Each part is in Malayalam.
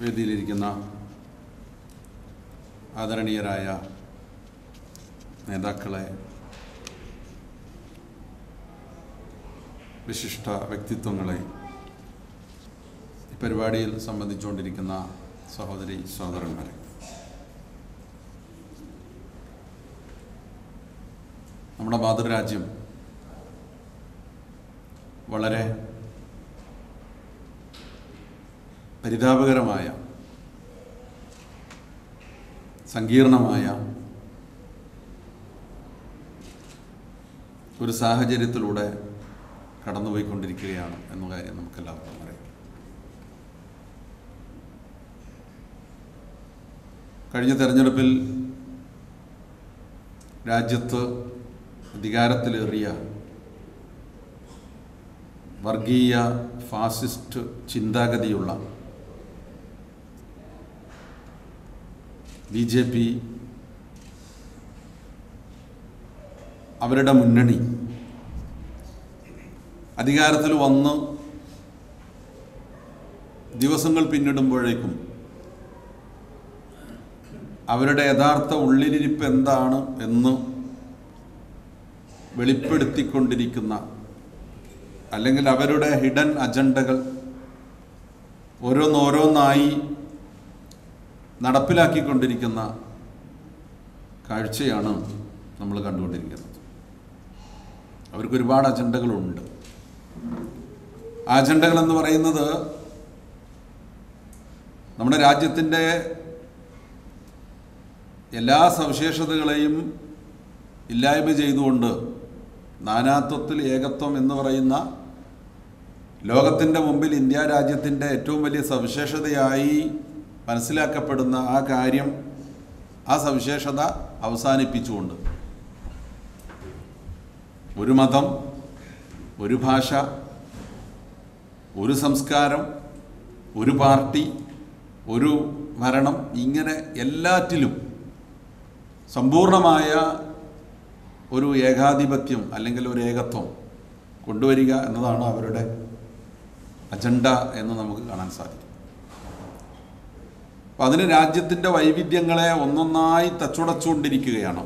വേദിയിലിരിക്കുന്ന ആദരണീയരായ നേതാക്കളെ വിശിഷ്ട വ്യക്തിത്വങ്ങളെ ഈ പരിപാടിയിൽ സംബന്ധിച്ചുകൊണ്ടിരിക്കുന്ന സഹോദരി സഹോദരന്മാരെ. നമ്മുടെ മാതൃരാജ്യം വളരെ പരിതാപകരമായ സങ്കീർണമായ ഒരു സാഹചര്യത്തിലൂടെ കടന്നുപോയിക്കൊണ്ടിരിക്കുകയാണ് എന്ന കാര്യം നമുക്കെല്ലാവർക്കും അറിയാം. കഴിഞ്ഞ തെരഞ്ഞെടുപ്പിൽ രാജ്യത്ത് അധികാരത്തിലേറിയ വർഗീയ ഫാസിസ്റ്റ് ചിന്താഗതിയുള്ള ബി ജെ പി അവരുടെ മുന്നണി അധികാരത്തിൽ വന്ന് ദിവസങ്ങൾ പിന്നിടുമ്പോഴേക്കും അവരുടെ യഥാർത്ഥ ഉള്ളിലിരിപ്പ് എന്താണ് എന്ന് വെളിപ്പെടുത്തിക്കൊണ്ടിരിക്കുന്ന അല്ലെങ്കിൽ അവരുടെ ഹിഡൻ അജണ്ടകൾ ഓരോന്നോരോന്നായി നടപ്പിലാക്കിക്കൊണ്ടിരിക്കുന്ന കാഴ്ചയാണ് നമ്മൾ കണ്ടുകൊണ്ടിരിക്കുന്നത്. അവർക്ക് ഒരുപാട് അജണ്ടകളുണ്ട്. അജണ്ടകൾ എന്ന് പറയുന്നത് നമ്മുടെ രാജ്യത്തിന്റെ എല്ലാ സവിശേഷതകളെയും ഇല്ലായ്മ ചെയ്തുകൊണ്ട് നാനാത്വത്തിൽ ഏകത്വം എന്ന് പറയുന്ന ലോകത്തിന്റെ മുമ്പിൽ ഇന്ത്യ രാജ്യത്തിന്റെ ഏറ്റവും വലിയ സവിശേഷതയായി മനസ്സിലാക്കപ്പെടുന്ന ആ കാര്യം ആ സവിശേഷത അവസാനിപ്പിച്ചുകൊണ്ട്. ഒരു മതം ഒരു ഭാഷ ഒരു സംസ്കാരം ഒരു പാർട്ടി ഒരു ഭരണം ഇങ്ങനെ എല്ലാറ്റിലും സമ്പൂർണമായ ഒരു ഏകാധിപത്യം അല്ലെങ്കിൽ ഒരു ഏകത്വം കൊണ്ടുവരിക എന്നതാണ് അവരുടെ അജണ്ട എന്ന് നമുക്ക് കാണാൻ സാധിക്കും. അപ്പം അതിന് രാജ്യത്തിന്റെ വൈവിധ്യങ്ങളെ ഒന്നൊന്നായി തച്ചുടച്ചുകൊണ്ടിരിക്കുകയാണ്.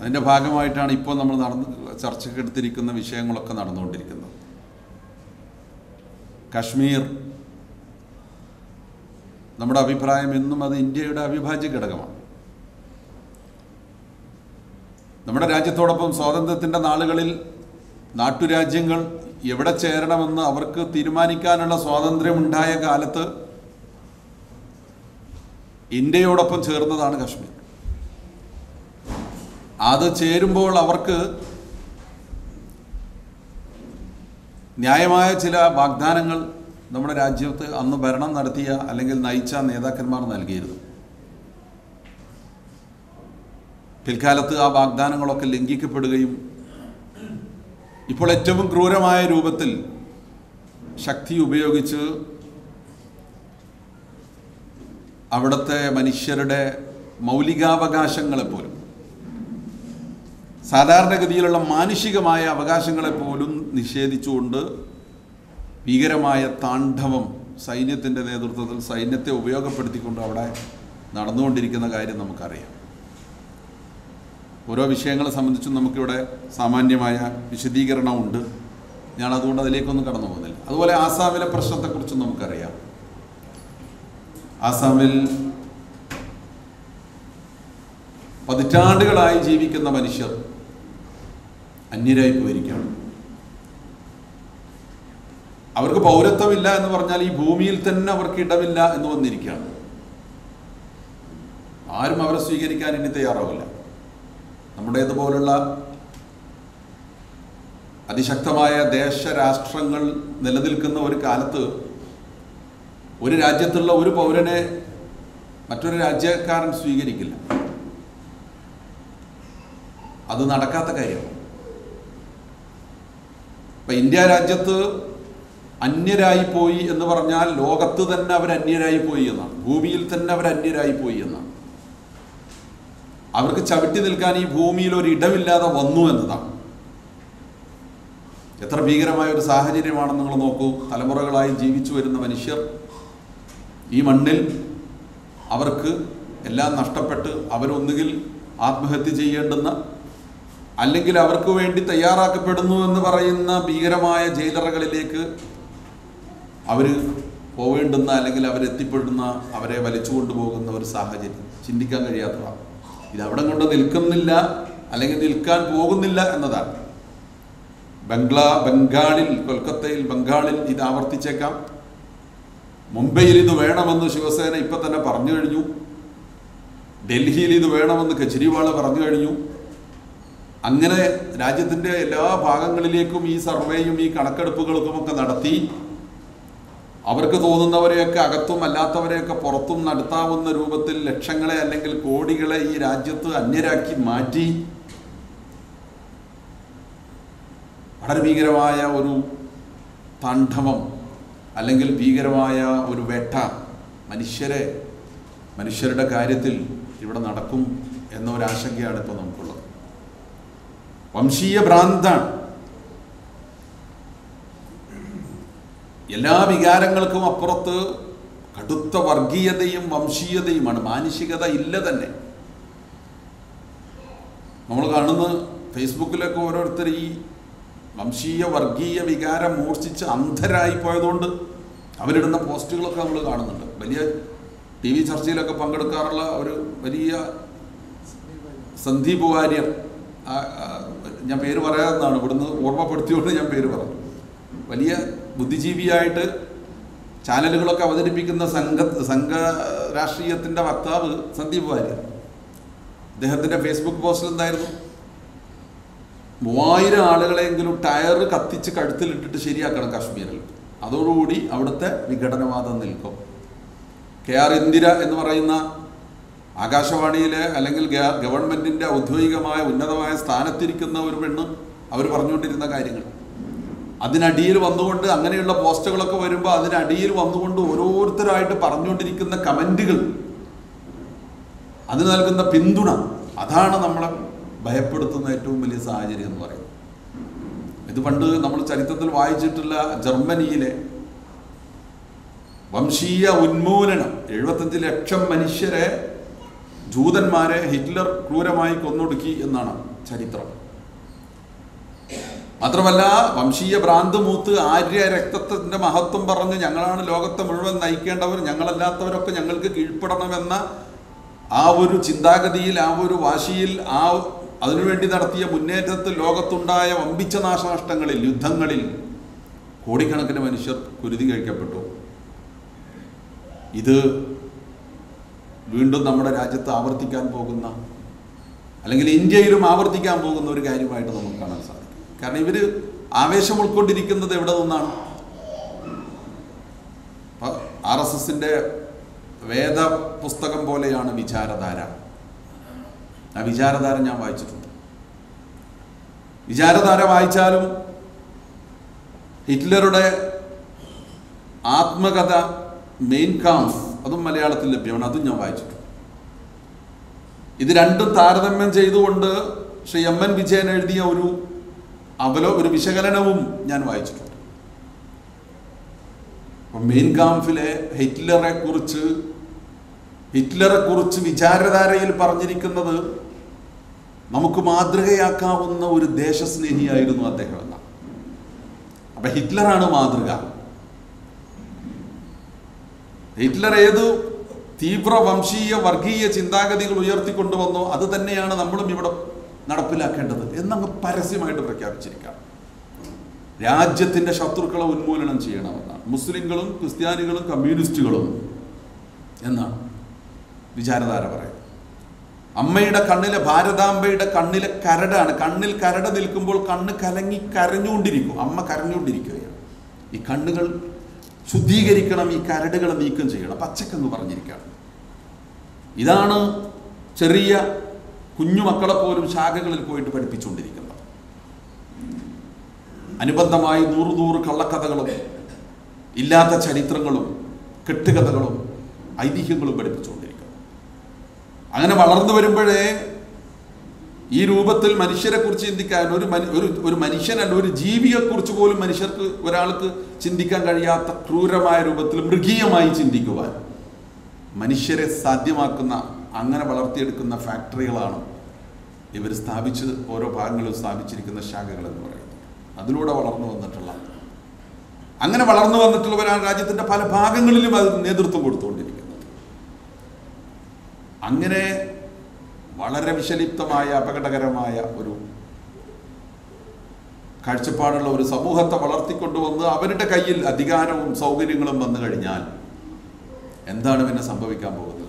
അതിന്റെ ഭാഗമായിട്ടാണ് ഇപ്പോൾ നമ്മൾ നടന്ന് ചർച്ചയ്ക്കെടുത്തിരിക്കുന്ന വിഷയങ്ങളൊക്കെ നടന്നുകൊണ്ടിരിക്കുന്നത്. കശ്മീർ. നമ്മുടെ അഭിപ്രായം എന്നും അത് ഇന്ത്യയുടെ അവിഭാജ്യ ഘടകമാണ്. നമ്മുടെ രാജ്യത്തോടൊപ്പം സ്വാതന്ത്ര്യത്തിന്റെ നാളുകളിൽ നാട്ടുരാജ്യങ്ങൾ എവിടെ ചേരണമെന്ന് അവർക്ക് തീരുമാനിക്കാനുള്ള സ്വാതന്ത്ര്യമുണ്ടായ കാലത്ത് ഇന്ത്യയോടൊപ്പം ചേർന്നതാണ് കശ്മീർ. അത് ചേരുമ്പോൾ അവർക്ക് ന്യായമായ ചില വാഗ്ദാനങ്ങൾ നമ്മുടെ രാജ്യത്ത് അന്ന് ഭരണം നടത്തിയ അല്ലെങ്കിൽ നയിച്ച നേതാക്കന്മാർ നൽകിയിരുന്നു. പിൽക്കാലത്ത് ആ വാഗ്ദാനങ്ങളൊക്കെ ലംഘിക്കപ്പെടുകയും ഇപ്പോൾ ഏറ്റവും ക്രൂരമായ രൂപത്തിൽ ശക്തി ഉപയോഗിച്ച് അവിടുത്തെ മനുഷ്യരുടെ മൗലികാവകാശങ്ങളെപ്പോലും സാധാരണഗതിയിലുള്ള മാനുഷികമായ അവകാശങ്ങളെപ്പോലും നിഷേധിച്ചുകൊണ്ട് ഭീകരമായ താണ്ഡവം സൈന്യത്തിന്റെ നേതൃത്വത്തിൽ സൈന്യത്തെ ഉപയോഗപ്പെടുത്തിക്കൊണ്ട് അവിടെ നടന്നുകൊണ്ടിരിക്കുന്ന കാര്യം നമുക്കറിയാം. ഓരോ വിഷയങ്ങളെ സംബന്ധിച്ചും നമുക്കിവിടെ സാമാന്യമായ വിശദീകരണമുണ്ട്. ഞാൻ അതുകൊണ്ട് അതിലേക്കൊന്നും കടന്നു പോകുന്നില്ല. അതുപോലെ ആസാമിലെ പ്രശ്നത്തെക്കുറിച്ചും നമുക്കറിയാം. ആസാമിൽ പതിറ്റാണ്ടുകളായി ജീവിക്കുന്ന മനുഷ്യർ അന്യരായി പോയിരിക്കുകയാണ്. അവർക്ക് പൗരത്വമില്ല എന്ന് പറഞ്ഞാൽ ഈ ഭൂമിയിൽ തന്നെ അവർക്ക് ഇടമില്ല എന്ന് വന്നിരിക്കുകയാണ്. ആരും അവരെ സ്വീകരിക്കാൻ ഇനി തയ്യാറാവില്ല. നമ്മുടേതുപോലുള്ള അതിശക്തമായ ദേശരാഷ്ട്രങ്ങൾ നിലനിൽക്കുന്ന ഒരു കാലത്ത് ഒരു രാജ്യത്തുള്ള ഒരു പൗരനെ മറ്റൊരു രാജ്യക്കാരൻ സ്വീകരിക്കില്ല. അത് നടക്കാത്ത കാര്യമാണ് ഇപ്പം ഇന്ത്യ രാജ്യത്ത് അന്യരായി പോയി എന്ന് പറഞ്ഞാൽ ലോകത്ത് തന്നെ അവർ അന്യരായി പോയി എന്നാണ്. ഭൂമിയിൽ തന്നെ അവർ അന്യരായി പോയി എന്നാണ്. അവർക്ക് ചവിട്ടി നിൽക്കാൻ ഈ ഭൂമിയിൽ ഒരു ഇടമില്ലാതെ വന്നു എന്നതാണ്. എത്ര ഭീകരമായ ഒരു സാഹചര്യമാണെന്ന് നിങ്ങൾ നോക്കൂ. തലമുറകളായി ജീവിച്ചു വരുന്ന മനുഷ്യർ ഈ മണ്ണിൽ അവർക്ക് എല്ലാം നഷ്ടപ്പെട്ട് അവരൊന്നുകിൽ ആത്മഹത്യ ചെയ്യേണ്ടുന്ന അല്ലെങ്കിൽ അവർക്ക് വേണ്ടി തയ്യാറാക്കപ്പെടുന്നു എന്ന് പറയുന്ന ഭീകരമായ ജയിലറകളിലേക്ക് അവർ പോവേണ്ടുന്ന അല്ലെങ്കിൽ അവരെത്തിപ്പെടുന്ന അവരെ വലിച്ചു കൊണ്ടുപോകുന്ന ഒരു സാഹചര്യം. ചിന്തിക്കാൻ കഴിയാത്തതാണ്. ഇത് അവിടെ കൊണ്ട് നിൽക്കുന്നില്ല അല്ലെങ്കിൽ നിൽക്കാൻ പോകുന്നില്ല എന്നതാണ്. ബംഗ്ലാ ബംഗാളിൽ കൊൽക്കത്തയിൽ ബംഗാളിൽ ഇത് ആവർത്തിച്ചേക്കാം. മുംബൈയിൽ ഇത് വേണമെന്ന് ശിവസേന ഇപ്പം തന്നെ പറഞ്ഞു കഴിഞ്ഞു. ഡൽഹിയിൽ ഇത് വേണമെന്ന് കെജ്രിവാൾ പറഞ്ഞു കഴിഞ്ഞു. അങ്ങനെ രാജ്യത്തിന്റെ എല്ലാ ഭാഗങ്ങളിലേക്കും ഈ സർവേയും ഈ കണക്കെടുപ്പുകൾക്കുമൊക്കെ നടത്തി അവർക്ക് തോന്നുന്നവരെയൊക്കെ അകത്തും അല്ലാത്തവരെയൊക്കെ പുറത്തും നടത്താവുന്ന രൂപത്തിൽ ലക്ഷങ്ങളെ അല്ലെങ്കിൽ കോടികളെ ഈ രാജ്യത്ത് അന്യരാക്കി മാറ്റി. വളരെ ഭീകരമായ ഒരു താണ്ഡവം അല്ലെങ്കിൽ ഭീകരമായ ഒരു വേട്ട മനുഷ്യരെ മനുഷ്യരുടെ കാര്യത്തിൽ ഇവിടെ നടക്കും എന്ന ഒരു ആശങ്കയാണ് ഇപ്പോൾ നമുക്കുള്ളത്. വംശീയ ഭ്രാന്താണ്. എല്ലാ വികാരങ്ങൾക്കും അപ്പുറത്ത് കടുത്ത വർഗീയതയും വംശീയതയുമാണ്. മാനുഷികത ഇല്ല തന്നെ. നമ്മൾ കാണുന്ന ഫേസ്ബുക്കിലൊക്കെ ഓരോരുത്തർ ഈ വംശീയ വർഗീയ വികാരം മൂർച്ഛിച്ച് അന്ധരായി പോയതുകൊണ്ട് അവരിടുന്ന പോസ്റ്റുകളൊക്കെ നമ്മൾ കാണുന്നുണ്ട്. വലിയ ടി വി ചർച്ചയിലൊക്കെ പങ്കെടുക്കാറുള്ള ഒരു വലിയ സന്ദീപ് വാര്യർ. ഞാൻ പേര് പറയാതെന്നാണ് ഇവിടുന്ന് ഓർമ്മപ്പെടുത്തിയോണ്ട് ഞാൻ പേര് പറഞ്ഞു. വലിയ ബുദ്ധിജീവിയായിട്ട് ചാനലുകളൊക്കെ അവതരിപ്പിക്കുന്ന സംഘ സംഘ രാഷ്ട്രീയത്തിന്റെ വക്താവ് സന്ദീപ് വാര്യർ. അദ്ദേഹത്തിന്റെ ഫേസ്ബുക്ക് പോസ്റ്റിൽ എന്തായിരുന്നു? മൂവായിരം ആളുകളെങ്കിലും ടയർ കത്തിച്ച് കഴുത്തിലിട്ടിട്ട് ശരിയാക്കണം കാശ്മീരിൽ. അതോടുകൂടി അവിടുത്തെ വിഘടനവാദം നിൽക്കും. കെ ആർ ഇന്ദിര എന്ന് പറയുന്ന ആകാശവാണിയിലെ അല്ലെങ്കിൽ ഗവൺമെന്റിന്റെ ഔദ്യോഗികമായ ഉന്നതമായ സ്ഥാനത്തിരിക്കുന്ന ഒരു പെണ്ണ് അവർ പറഞ്ഞുകൊണ്ടിരുന്ന കാര്യങ്ങൾ. അതിനടിയിൽ വന്നുകൊണ്ട് അങ്ങനെയുള്ള പോസ്റ്റുകളൊക്കെ വരുമ്പോൾ അതിനടിയിൽ വന്നുകൊണ്ട് ഓരോരുത്തരായിട്ട് പറഞ്ഞുകൊണ്ടിരിക്കുന്ന കമന്റുകൾ അതിന് നൽകുന്ന പിന്തുണ. അതാണ് നമ്മളെ ഭയപ്പെടുത്തുന്ന ഏറ്റവും വലിയ സാഹചര്യം എന്ന് പറയുന്നത്. ഇത് പണ്ട് നമ്മൾ ചരിത്രത്തിൽ വായിച്ചിട്ടുള്ള ജർമ്മനിയിലെ വംശീയ ഉന്മൂലനം. എഴുപത്തഞ്ച് ലക്ഷം മനുഷ്യരെ ജൂതന്മാരെ ഹിറ്റ്ലർ ക്രൂരമായി കൊന്നൊടുക്കി എന്നാണ് ചരിത്രം. മാത്രമല്ല വംശീയ ഭ്രാന്ത് മൂത്ത് ആര്യ രക്തത്തിന്റെ മഹത്വം പറഞ്ഞ് ഞങ്ങളാണ് ലോകത്തെ മുഴുവൻ നയിക്കേണ്ടവർ ഞങ്ങളല്ലാത്തവരൊക്കെ ഞങ്ങൾക്ക് കീഴ്പ്പെടണമെന്ന ആ ഒരു ചിന്താഗതിയിൽ ആ ഒരു വാശിയിൽ ആ അതിനുവേണ്ടി നടത്തിയ മുന്നേറ്റത്തിൽ ലോകത്തുണ്ടായ വമ്പിച്ച നാശനഷ്ടങ്ങളിൽ യുദ്ധങ്ങളിൽ കോടിക്കണക്കിന് മനുഷ്യർ കുരുതി കഴിക്കപ്പെട്ടു. ഇത് വീണ്ടും നമ്മുടെ രാജ്യത്ത് ആവർത്തിക്കാൻ പോകുന്ന അല്ലെങ്കിൽ ഇന്ത്യയിലും ആവർത്തിക്കാൻ പോകുന്ന ഒരു കാര്യമായിട്ട് നമുക്ക് കാണാൻ സാധിക്കും. കാരണം ഇവർ ആവേശം ഉൾക്കൊണ്ടിരിക്കുന്നത് എവിടെ നിന്നാണ്? ആർ എസ് എസിന്റെ വേദ പുസ്തകം പോലെയാണ് വിചാരധാര. ആ വിചാരധാര ഞാൻ വായിച്ചിട്ടുണ്ട്. വിചാരധാര വായിച്ചാലും ഹിറ്റ്ലറുടെ ആത്മകഥ മെയിൻ കാംഫ് അതും മലയാളത്തിൽ ലഭ്യമാണ് അതും ഞാൻ വായിച്ചിട്ടുണ്ട്. ഇത് രണ്ടും താരതമ്യം ചെയ്തുകൊണ്ട് ശ്രീ എം എൻ വിജയൻ എഴുതിയ ഒരു അവലോ ഒരു വിശകലനവും ഞാൻ വായിച്ചിട്ടുണ്ട്. അപ്പം മെയിൻ കാംഫിലെ ഹിറ്റ്ലറെ കുറിച്ച് ഹിറ്റ്ലറെ കുറിച്ച് വിചാരധാരയിൽ പറഞ്ഞിരിക്കുന്നത് നമുക്ക് മാതൃകയാക്കാവുന്ന ഒരു ദേശസ്നേഹിയായിരുന്നു അദ്ദേഹം എന്ന അപ്പൊ ഹിറ്റ്ലറാണ് മാതൃക. ഹിറ്റ്ലർ ഏത് തീവ്ര വംശീയ വർഗീയ ചിന്താഗതികൾ ഉയർത്തിക്കൊണ്ടുവന്നോ അത് തന്നെയാണ് നമ്മളും ഇവിടെ നടപ്പിലാക്കേണ്ടത് എന്നങ്ങ് പരസ്യമായിട്ട് പ്രഖ്യാപിച്ചിരിക്കുകയാണ് രാജ്യത്തിന്റെ ശത്രുക്കളെ ഉന്മൂലനം ചെയ്യണമെന്നാണ് മുസ്ലിങ്ങളും ക്രിസ്ത്യാനികളും കമ്മ്യൂണിസ്റ്റുകളും എന്നാണ് വിചാരധാര പറയുന്നത്. അമ്മയുടെ കണ്ണിലെ ഭാരതാംബയുടെ കണ്ണിലെ കരടാണ്. കണ്ണിൽ കരട് നിൽക്കുമ്പോൾ കണ്ണ് കലങ്ങി കരഞ്ഞുകൊണ്ടിരിക്കും. അമ്മ കരഞ്ഞുകൊണ്ടിരിക്കുകയാണ്. ഈ കണ്ണുകൾ ശുദ്ധീകരിക്കണം ഈ കരടുകളെ നീക്കം ചെയ്യണം. പച്ചക്കെന്ന് പറഞ്ഞിരിക്കുകയാണ്. ഇതാണ് ചെറിയ കുഞ്ഞുമക്കളെ പോലും ശാഖകളിൽ പോയിട്ട് പഠിപ്പിച്ചുകൊണ്ടിരിക്കുന്നത് അനുബന്ധമായി നൂറ് നൂറ് കള്ളക്കഥകളും ഇല്ലാത്ത ചരിത്രങ്ങളും കെട്ടുകഥകളും ഐതിഹ്യങ്ങളും പഠിപ്പിച്ചുകൊണ്ടിരിക്കുന്നു. അങ്ങനെ വളർന്നു വരുമ്പോഴേ ഈ രൂപത്തിൽ മനുഷ്യരെ കുറിച്ച് ചിന്തിക്കാൻ ഒരു ഒരു ഒരു മനുഷ്യനല്ല ഒരു ജീവിയെക്കുറിച്ച് പോലും മനുഷ്യർക്ക് ഒരാൾക്ക് ചിന്തിക്കാൻ കഴിയാത്ത ക്രൂരമായ രൂപത്തിൽ മൃഗീയമായി ചിന്തിക്കുവാൻ മനുഷ്യരെ സാധ്യമാക്കുന്ന അങ്ങനെ വളർത്തിയെടുക്കുന്ന ഫാക്ടറികളാണ് ഇവർ സ്ഥാപിച്ച് ഓരോ ഭാഗങ്ങളും സ്ഥാപിച്ചിരിക്കുന്ന ശാഖകൾ എന്ന് പറയുന്നത്. അതിലൂടെ വളർന്നു വന്നിട്ടുള്ള. അങ്ങനെ വളർന്നു വന്നിട്ടുള്ളവരാണ് രാജ്യത്തിന്റെ പല ഭാഗങ്ങളിലും അത് നേതൃത്വം കൊടുത്തുകൊണ്ടിരിക്കുന്നത്. അങ്ങനെ വളരെ വിഷലിപ്തമായ അപകടകരമായ ഒരു കാഴ്ചപ്പാടുള്ള ഒരു സമൂഹത്തെ വളർത്തിക്കൊണ്ടുവന്ന് അവരുടെ കയ്യിൽ അധികാരവും സൗകര്യങ്ങളും വന്നു കഴിഞ്ഞാൽ എന്താണ് പിന്നെ സംഭവിക്കാൻ പോകുന്നത്?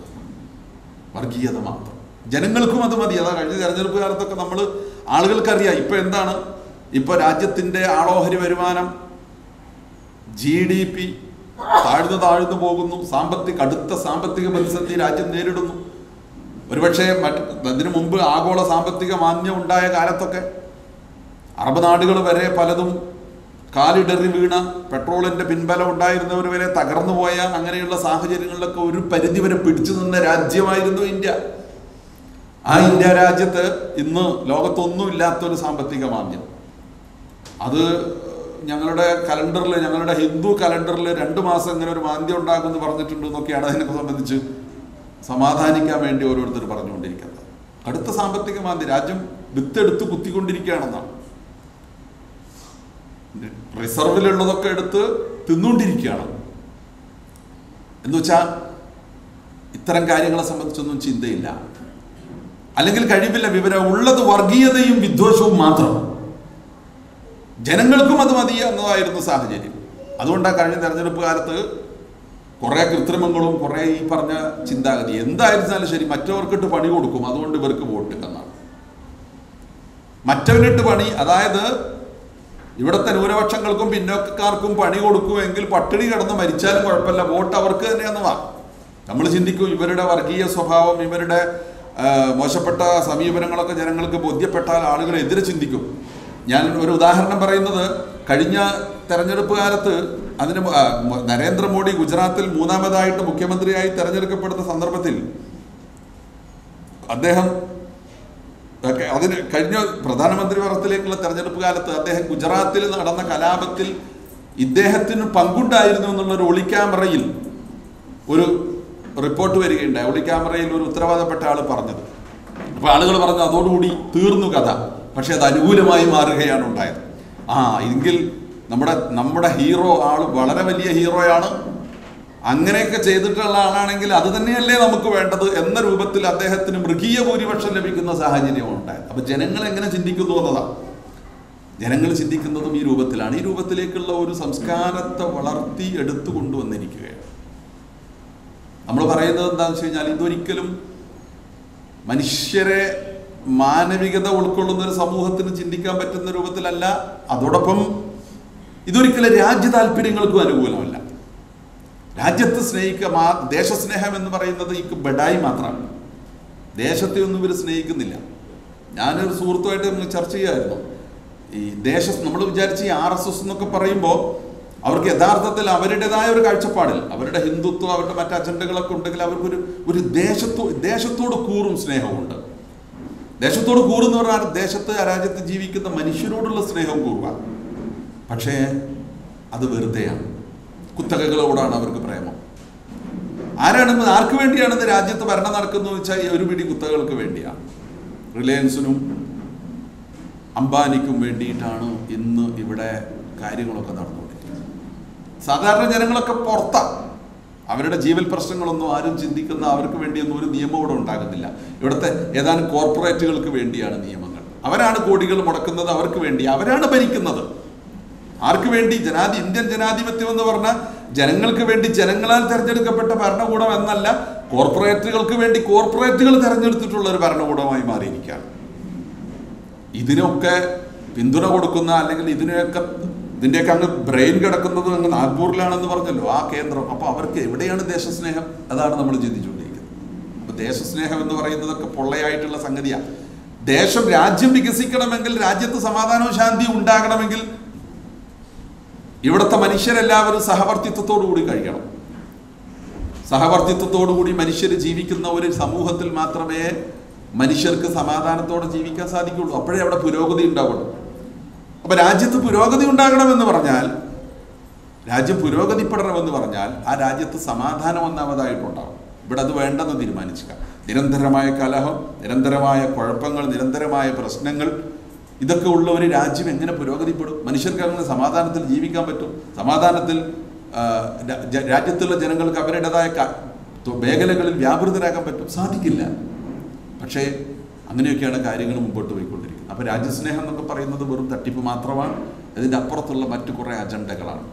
വർഗീയത മാത്രം ജനങ്ങൾക്കും അത് മതി. അതാ കഴിഞ്ഞ തെരഞ്ഞെടുപ്പ് കാലത്തൊക്കെ നമ്മൾ ആളുകൾക്കറിയാം. ഇപ്പൊ എന്താണ്? ഇപ്പൊ രാജ്യത്തിന്റെ ആളോഹരി വരുമാനം ജി ഡി പി താഴ്ന്നു താഴ്ന്നു പോകുന്നു. സാമ്പത്തിക കടുത്ത സാമ്പത്തിക പ്രതിസന്ധി രാജ്യം നേരിടുന്നു. ഒരുപക്ഷെ മറ്റ് അതിനു മുമ്പ് ആഗോള സാമ്പത്തിക മാന്യം ഉണ്ടായ കാലത്തൊക്കെ അറബ് നാടുകൾ വരെ പലതും കാലിടറി വീണ പെട്രോളിന്റെ പിൻബലം ഉണ്ടായിരുന്നവർ വരെ തകർന്നു പോയ അങ്ങനെയുള്ള സാഹചര്യങ്ങളിലൊക്കെ ഒരു പരിധി വരെ പിടിച്ചു നിന്ന രാജ്യമായിരുന്നു ഇന്ത്യ. ആ ഇന്ത്യ രാജ്യത്ത് ഇന്ന് ലോകത്തൊന്നും ഇല്ലാത്തൊരു സാമ്പത്തിക മാന്ദ്യം. അത് ഞങ്ങളുടെ കലണ്ടറിൽ ഞങ്ങളുടെ ഹിന്ദു കലണ്ടറിൽ രണ്ട് മാസം ഇങ്ങനെ ഒരു മാന്ദ്യം ഉണ്ടാകുമെന്ന് പറഞ്ഞിട്ടുണ്ട് എന്നൊക്കെയാണ് അതിനെ സംബന്ധിച്ച് സമാധാനിക്കാൻ വേണ്ടി ഓരോരുത്തർ പറഞ്ഞുകൊണ്ടിരിക്കുന്നത്. അടുത്ത സാമ്പത്തിക മാന്ദ്യം. രാജ്യം വിത്തെടുത്ത് കുത്തിക്കൊണ്ടിരിക്കുകയാണെന്നാണ്. റിസർവിലുള്ളതൊക്കെ എടുത്ത് തിന്നുകൊണ്ടിരിക്കുകയാണ് എന്ന് വെച്ചാൽ ഇത്തരം കാര്യങ്ങളെ സംബന്ധിച്ചൊന്നും ചിന്തയില്ല. അല്ലെങ്കിൽ കഴിവില്ല വിവരം ഉള്ളത് വർഗീയതയും വിദ്വേഷവും മാത്രം. ജനങ്ങൾക്കും അത് മതി എന്നതായിരുന്നു സാഹചര്യം. അതുകൊണ്ടാണ് കഴിഞ്ഞ തെരഞ്ഞെടുപ്പ് കാലത്ത് കുറേ കൃത്രിമങ്ങളും കുറേ ഈ പറഞ്ഞ ചിന്താഗതി. എന്തായിരുന്നാലും ശരി മറ്റവർക്കിട്ട് പണി കൊടുക്കും. അതുകൊണ്ട് ഇവർക്ക് വോട്ട് എന്നാണ്. മറ്റവനിട്ട് പണി അതായത് ഇവിടുത്തെ ന്യൂനപക്ഷങ്ങൾക്കും പിന്നോക്കക്കാർക്കും പണി കൊടുക്കുമെങ്കിൽ പട്ടിണി കിടന്ന് മരിച്ചാലും കുഴപ്പമില്ല. വോട്ട് അവർക്ക് തന്നെയെന്ന് വാ നമ്മൾ ചിന്തിക്കും ഇവരുടെ വർഗീയ സ്വഭാവം ഇവരുടെ മോശപ്പെട്ട സമീപനങ്ങളൊക്കെ ജനങ്ങൾക്ക് ബോധ്യപ്പെട്ടാൽ ആളുകൾ എതിരെ ചിന്തിക്കും. ഞാൻ ഒരു ഉദാഹരണം പറയുന്നത് കഴിഞ്ഞ തെരഞ്ഞെടുപ്പ് കാലത്ത് അതിന് നരേന്ദ്രമോദി ഗുജറാത്തിൽ മൂന്നാമതായിട്ട് മുഖ്യമന്ത്രിയായി തെരഞ്ഞെടുക്കപ്പെടുന്ന സന്ദർഭത്തിൽ അദ്ദേഹം അതിന് കഴിഞ്ഞ പ്രധാനമന്ത്രി പദത്തിലേക്കുള്ള തെരഞ്ഞെടുപ്പ് കാലത്ത് അദ്ദേഹം ഗുജറാത്തിൽ നടന്ന കലാപത്തിൽ ഇദ്ദേഹത്തിന് പങ്കുണ്ടായിരുന്നു എന്നുള്ള ഒരു ഒളിക്യാമറയിൽ ഒരു റിപ്പോർട്ട് വരികയുണ്ടായി. ഒളിക്യാമറയിൽ ഒരു ഉത്തരവാദപ്പെട്ട ആൾ പറഞ്ഞത്. അപ്പോൾ ആളുകൾ പറഞ്ഞു അതോടുകൂടി തീർന്നു കഥ. പക്ഷെ അത് അനുകൂലമായി മാറുകയാണ് ഉണ്ടായത്. ആ എങ്കിൽ നമ്മുടെ നമ്മുടെ ഹീറോ ആൾ വളരെ വലിയ ഹീറോയാണ്. അങ്ങനെയൊക്കെ ചെയ്തിട്ടുള്ള ആളാണെങ്കിൽ അത് തന്നെയല്ലേ നമുക്ക് വേണ്ടത് എന്ന രൂപത്തിൽ അദ്ദേഹത്തിന് മൃഗീയ ഭൂരിപക്ഷം ലഭിക്കുന്ന സാഹചര്യമാണ് ഉണ്ടായത്. അപ്പൊ ജനങ്ങൾ എങ്ങനെ ചിന്തിക്കുന്നു എന്നതാണ് ജനങ്ങൾ ചിന്തിക്കുന്നതും ഈ രൂപത്തിലാണ്. ഈ രൂപത്തിലേക്കുള്ള ഒരു സംസ്കാരത്തെ വളർത്തി എടുത്തു കൊണ്ടുവന്നിരിക്കുകയാണ്. നമ്മൾ പറയുന്നത് എന്താണെന്ന് വെച്ച് കഴിഞ്ഞാൽ ഇതൊരിക്കലും മനുഷ്യരെ മാനവികത ഉൾക്കൊള്ളുന്ന ഒരു സമൂഹത്തിന് ചിന്തിക്കാൻ പറ്റുന്ന രൂപത്തിലല്ല. അതോടൊപ്പം ഇതൊരിക്കലും രാജ്യ താല്പര്യങ്ങൾക്കും അനുകൂലമല്ല. രാജ്യത്ത് സ്നേഹിക്കുക മാ ദേശസ്നേഹം എന്ന് പറയുന്നത് ഈ ബഡായി മാത്രമാണ്. ദേശത്തെ ഒന്നും ഇവർ സ്നേഹിക്കുന്നില്ല. ഞാനൊരു സുഹൃത്തുമായിട്ട് ചർച്ച ചെയ്യുമായിരുന്നു. ഈ ദേശ നമ്മൾ വിചാരിച്ച് ഈ ആർ എസ് എസ് എന്നൊക്കെ പറയുമ്പോൾ അവർക്ക് യഥാർത്ഥത്തിൽ അവരുടേതായ ഒരു കാഴ്ചപ്പാടിൽ അവരുടെ ഹിന്ദുത്വം അവരുടെ മറ്റു അജണ്ടകളൊക്കെ ഉണ്ടെങ്കിൽ അവർക്കൊരു ഒരു ദേശത്തോ ദേശത്തോട് കൂറും സ്നേഹമുണ്ട് ദേശത്തോട് കൂറെന്ന് പറഞ്ഞാൽ ദേശത്ത് രാജ്യത്ത് ജീവിക്കുന്ന മനുഷ്യരോടുള്ള സ്നേഹം കൂറുക. പക്ഷേ അത് വെറുതെയാണ്. കുത്തകകളോടാണ് അവർക്ക് പ്രേമം. ആരാണെന്ന് ആർക്ക് വേണ്ടിയാണെന്ന് രാജ്യത്ത് ഭരണം നടക്കുന്നത് വെച്ചാൽ ഒരു പിടി കുത്തകൾക്ക് വേണ്ടിയാണ്. റിലയൻസിനും അംബാനിക്കും വേണ്ടിയിട്ടാണ് ഇന്ന് ഇവിടെ കാര്യങ്ങളൊക്കെ നടന്നുകൊണ്ടിരിക്കുന്നത്. സാധാരണ ജനങ്ങളൊക്കെ പുറത്താണ് അവരുടെ ജീവൽ പ്രശ്നങ്ങളൊന്നും ആരും ചിന്തിക്കുന്ന അവർക്ക് വേണ്ടിയൊന്നും ഒരു നിയമം ഇവിടെ ഉണ്ടാകുന്നില്ല. ഇവിടുത്തെ ഏതാനും കോർപ്പറേറ്റുകൾക്ക് വേണ്ടിയാണ് നിയമങ്ങൾ. അവരാണ് കോടികൾ മുടക്കുന്നത് അവർക്ക് വേണ്ടി. അവരാണ് ഭരിക്കുന്നത്. ആർക്ക് വേണ്ടി? ജനാധി ഇന്ത്യൻ ജനാധിപത്യം എന്ന് പറഞ്ഞാൽ ജനങ്ങൾക്ക് വേണ്ടി ജനങ്ങളാൽ തെരഞ്ഞെടുക്കപ്പെട്ട ഭരണകൂടം എന്നല്ല കോർപ്പറേറ്റുകൾക്ക് വേണ്ടി കോർപ്പറേറ്റുകൾ തെരഞ്ഞെടുത്തിട്ടുള്ള ഒരു ഭരണകൂടമായി മാറിയിരിക്കുകയാണ്. ഇതിനൊക്കെ പിന്തുണ കൊടുക്കുന്ന അല്ലെങ്കിൽ ഇതിനെയൊക്കെ ഇതിന്റെയൊക്കെ അങ്ങ് ബ്രെയിൻ കിടക്കുന്നത് അങ്ങ് നാഗ്പൂരിലാണെന്ന് പറഞ്ഞല്ലോ ആ കേന്ദ്രം. അപ്പോൾ അവർക്ക് എവിടെയാണ് ദേശസ്നേഹം? അതാണ് നമ്മൾ ചിന്തിച്ചുകൊണ്ടിരിക്കുന്നത്. അപ്പോൾ ദേശസ്നേഹം എന്ന് പറയുന്നതൊക്കെ പൊള്ളയായിട്ടുള്ള സംഗതിയാണ് ദേശം രാജ്യം വികസിക്കണമെങ്കിൽ രാജ്യത്ത് സമാധാനവും ശാന്തിയും ഉണ്ടാകണമെങ്കിൽ ഇവിടുത്തെ മനുഷ്യരെല്ലാവരും സഹവർത്തിത്വത്തോടു കൂടി കഴിയണം. സഹവർത്തിത്വത്തോടു കൂടി മനുഷ്യർ ജീവിക്കുന്ന ഒരു സമൂഹത്തിൽ മാത്രമേ മനുഷ്യർക്ക് സമാധാനത്തോടെ ജീവിക്കാൻ സാധിക്കുള്ളൂ. അപ്പോഴേ അവിടെ പുരോഗതി ഉണ്ടാവുള്ളൂ. അപ്പൊ രാജ്യത്ത് പുരോഗതി ഉണ്ടാകണമെന്ന് പറഞ്ഞാൽ രാജ്യം പുരോഗതിപ്പെടണമെന്ന് പറഞ്ഞാൽ ആ രാജ്യത്ത് സമാധാനം ഒന്നാമതായിട്ടുണ്ടാവും. ഇവിടെ അത് വേണ്ടെന്ന് തീരുമാനിക്കുക നിരന്തരമായ കലഹം നിരന്തരമായ കുഴപ്പങ്ങൾ നിരന്തരമായ പ്രശ്നങ്ങൾ ഇതൊക്കെ ഉള്ള ഒരു രാജ്യം എങ്ങനെ പുരോഗതിപ്പെടും? മനുഷ്യർക്ക് അങ്ങനെ സമാധാനത്തിൽ ജീവിക്കാൻ പറ്റും. സമാധാനത്തിൽ രാജ്യത്തുള്ള ജനങ്ങൾക്ക് അവരുടേതായ മേഖലകളിൽ വ്യാപൃതരാകാൻ പറ്റും. സാധിക്കില്ല. പക്ഷേ അങ്ങനെയൊക്കെയാണ് കാര്യങ്ങൾ മുമ്പോട്ട് പോയിക്കൊണ്ടിരിക്കുന്നത്. അപ്പോൾ രാജ്യസ്നേഹം എന്നൊക്കെ പറയുന്നത് വെറും തട്ടിപ്പ് മാത്രമാണ്. ഇതിന്റെ അപ്പുറത്തുള്ള മറ്റു കുറേ അജണ്ടകളാണ്.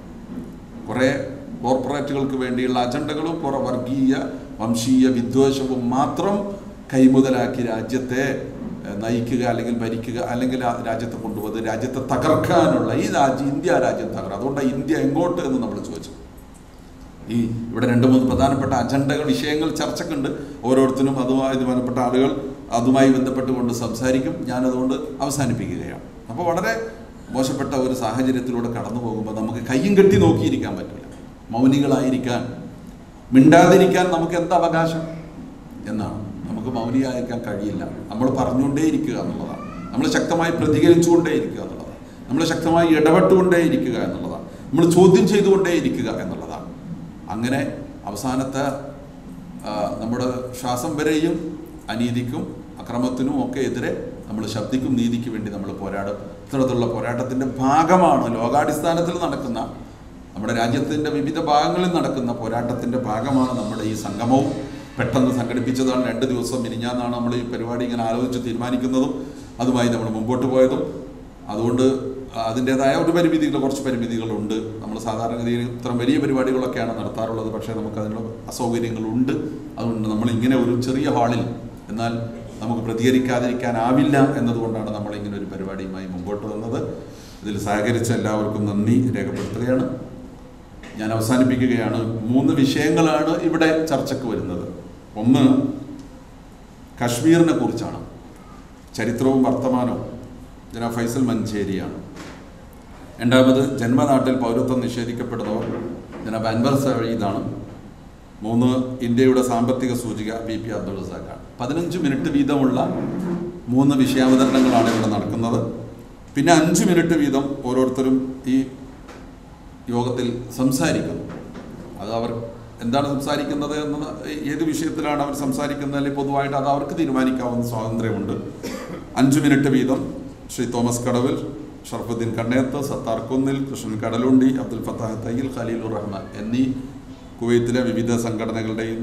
കുറേ കോർപ്പറേറ്റുകൾക്ക് വേണ്ടിയുള്ള അജണ്ടകളും കുറേ വർഗീയ വംശീയ വിദ്വേഷവും മാത്രം കൈമുതലാക്കി രാജ്യത്തെ നയിക്കുക അല്ലെങ്കിൽ ഭരിക്കുക അല്ലെങ്കിൽ രാജ്യത്തെ കൊണ്ടുപോകുന്നത് രാജ്യത്തെ തകർക്കാനുള്ള ഈ രാജ്യം ഇന്ത്യ രാജ്യം തകർക്കുക അതുകൊണ്ടാണ് ഇന്ത്യ എങ്ങോട്ട് എന്ന് നമ്മൾ ചോദിച്ചു ഈ ഇവിടെ രണ്ട് മൂന്ന് പ്രധാനപ്പെട്ട അജണ്ടകൾ വിഷയങ്ങൾ ചർച്ചക്കുണ്ട്. ഓരോരുത്തരും അതുമായി ബന്ധപ്പെട്ട ആളുകൾ അതുമായി ബന്ധപ്പെട്ടുകൊണ്ട് സംസാരിക്കും. ഞാനതുകൊണ്ട് അവസാനിപ്പിക്കുകയാണ്. അപ്പോൾ വളരെ മോശപ്പെട്ട ഒരു സാഹചര്യത്തിലൂടെ കടന്നു പോകുമ്പോൾ നമുക്ക് കയ്യും കെട്ടി നോക്കിയിരിക്കാൻ പറ്റില്ല. മൗനികളായിരിക്കാൻ മിണ്ടാതിരിക്കാൻ നമുക്ക് എന്ത് അവകാശം? എന്നാണ്. നമുക്ക് മൗനിയായിരിക്കാൻ കഴിയില്ല. നമ്മൾ പറഞ്ഞുകൊണ്ടേ ഇരിക്കുക എന്നുള്ളതാണ്. നമ്മൾ ശക്തമായി പ്രതികരിച്ചുകൊണ്ടേ ഇരിക്കുക എന്നുള്ളതാണ്. നമ്മൾ ശക്തമായി ഇടപെട്ടുകൊണ്ടേ ഇരിക്കുക എന്നുള്ളതാണ്. നമ്മൾ ചോദ്യം ചെയ്തുകൊണ്ടേ ഇരിക്കുക എന്നുള്ളതാണ്. അങ്ങനെ അവസാനത്തെ നമ്മുടെ ശ്വാസം വരെയും അനീതിക്കും അക്രമത്തിനും ഒക്കെ എതിരെ നമ്മൾ ശബ്ദിക്കും നീതിക്ക് വേണ്ടി നമ്മൾ പോരാടും. ഇത്തരത്തിലുള്ള പോരാട്ടത്തിന്റെ ഭാഗമാണ് ലോകാടിസ്ഥാനത്തിൽ നടക്കുന്ന നമ്മുടെ രാജ്യത്തിന്റെ വിവിധ ഭാഗങ്ങളിൽ നടക്കുന്ന പോരാട്ടത്തിന്റെ ഭാഗമാണ് നമ്മുടെ ഈ സംഗമവും. പെട്ടെന്ന് സംഘടിപ്പിച്ചതാണ്. രണ്ട് ദിവസം മിനിഞ്ഞാന്നാണ് നമ്മൾ ഈ പരിപാടി ഇങ്ങനെ ആലോചിച്ച് തീരുമാനിക്കുന്നതും അതുമായി നമ്മൾ മുമ്പോട്ട് പോയതും. അതുകൊണ്ട് അതിന്റെതായ ഒരു പരിമിതികൾ കുറച്ച് പരിമിതികളുണ്ട്. നമ്മൾ സാധാരണഗതിയിൽ ഇത്ര വലിയ പരിപാടികളൊക്കെയാണ് നടത്താറുള്ളത്. പക്ഷേ നമുക്ക് അതിനുള്ള അസൗകര്യങ്ങളുണ്ട്. അതുകൊണ്ട് നമ്മൾ ഇങ്ങനെ ഒരു ചെറിയ ഹാളിൽ എന്നാൽ നമുക്ക് പ്രതികരിക്കാതിരിക്കാനാവില്ല എന്നതുകൊണ്ടാണ് നമ്മൾ ഇങ്ങനെ ഒരു പരിപാടിയുമായി മുമ്പോട്ട് വന്നത്. ഇതിൽ സഹകരിച്ച എല്ലാവർക്കും നന്ദി രേഖപ്പെടുത്തുകയാണ്. ഞാൻ അവസാനിപ്പിക്കുകയാണ്. മൂന്ന് വിഷയങ്ങളാണ് ഇവിടെ ചർച്ചയ്ക്ക് വരുന്നത്. ഒന്ന് കശ്മീരിനെ കുറിച്ചാണ്. ചരിത്രവും വർത്തമാനവും. ജന ഫൈസൽ മഞ്ചേരിയാണ്. രണ്ടാമത് ജന്മനാട്ടിൽ പൗരത്വം നിഷേധിക്കപ്പെടുന്നവർ ജനാബ് അൻവർ സഴീദാണ് മൂന്ന് ഇന്ത്യയുടെ സാമ്പത്തിക സൂചിക ബി പി അബ്ദുൾ റസാഖാണ്. പതിനഞ്ച് മിനിറ്റ് വീതമുള്ള മൂന്ന് വിഷയാവതരണങ്ങളാണ് ഇവിടെ നടക്കുന്നത്. പിന്നെ അഞ്ച് മിനിറ്റ് വീതം ഓരോരുത്തരും ഈ യോഗത്തിൽ സംസാരിക്കുന്നു. അത് അവർ എന്താണ് സംസാരിക്കുന്നത് എന്ന് ഏത് വിഷയത്തിലാണ് അവർ സംസാരിക്കുന്നത്? അല്ലെങ്കിൽ പൊതുവായിട്ട് അത് അവർക്ക് തീരുമാനിക്കാവുന്ന സ്വാതന്ത്ര്യമുണ്ട്. അഞ്ച് മിനിറ്റ് വീതം. ശ്രീ തോമസ് കടവിൽ ഷർഫുദ്ദീൻ കണ്ണേത്ത് സത്താർ കുന്നിൽ കൃഷ്ണൻ കടലുണ്ടി അബ്ദുൽ ഫത്താഹ് തയ്യിൽ ഖലീലുർ റഹ്മാൻ എന്നീ കുവൈത്തിലെ വിവിധ സംഘടനകളുടെയും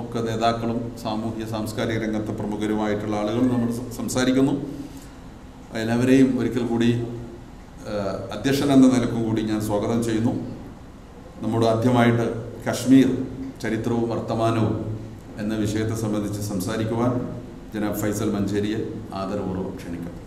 ഒക്കെ നേതാക്കളും സാമൂഹ്യ സാംസ്കാരിക രംഗത്തെ പ്രമുഖരുമായിട്ടുള്ള ആളുകൾ നമ്മൾ സംസാരിക്കുന്നു. എല്ലാവരെയും ഒരിക്കൽ കൂടി അധ്യക്ഷൻ എന്ന നിലക്കും കൂടി ഞാൻ സ്വാഗതം ചെയ്യുന്നു. നമ്മുടെ ആദ്യമായിട്ട് കശ്മീർ ചരിത്രവും വർത്തമാനവും എന്ന വിഷയത്തെ സംബന്ധിച്ച് സംസാരിക്കുവാൻ ജനാബ് ഫൈസൽ മഞ്ചേരിയെ ആദരപൂർവം ക്ഷണിക്കുന്നു.